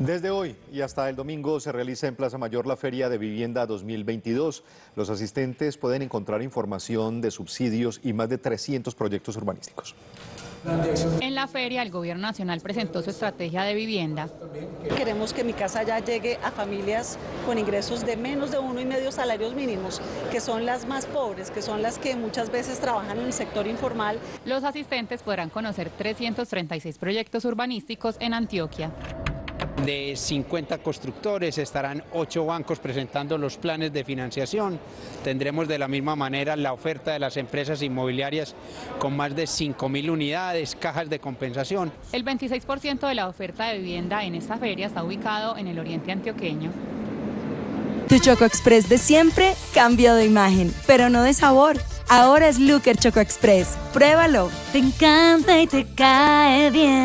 Desde hoy y hasta el domingo se realiza en Plaza Mayor la Feria de Vivienda 2022. Los asistentes pueden encontrar información de subsidios y más de 300 proyectos urbanísticos. En la feria el Gobierno Nacional presentó su estrategia de vivienda. Queremos que mi casa ya llegue a familias con ingresos de menos de uno y medio salarios mínimos, que son las más pobres, que son las que muchas veces trabajan en el sector informal. Los asistentes podrán conocer 336 proyectos urbanísticos en Antioquia. De 50 constructores estarán 8 bancos presentando los planes de financiación. Tendremos de la misma manera la oferta de las empresas inmobiliarias con más de 5.000 unidades, cajas de compensación. El 26% de la oferta de vivienda en esta feria está ubicado en el oriente antioqueño. Tu Choco Express de siempre cambió de imagen, pero no de sabor. Ahora es Looker Choco Express. Pruébalo. Te encanta y te cae bien.